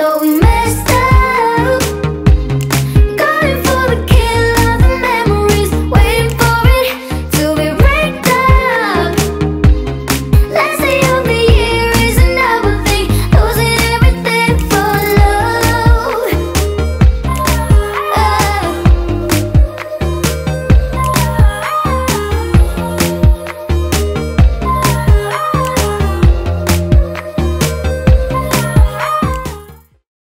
So we messed up.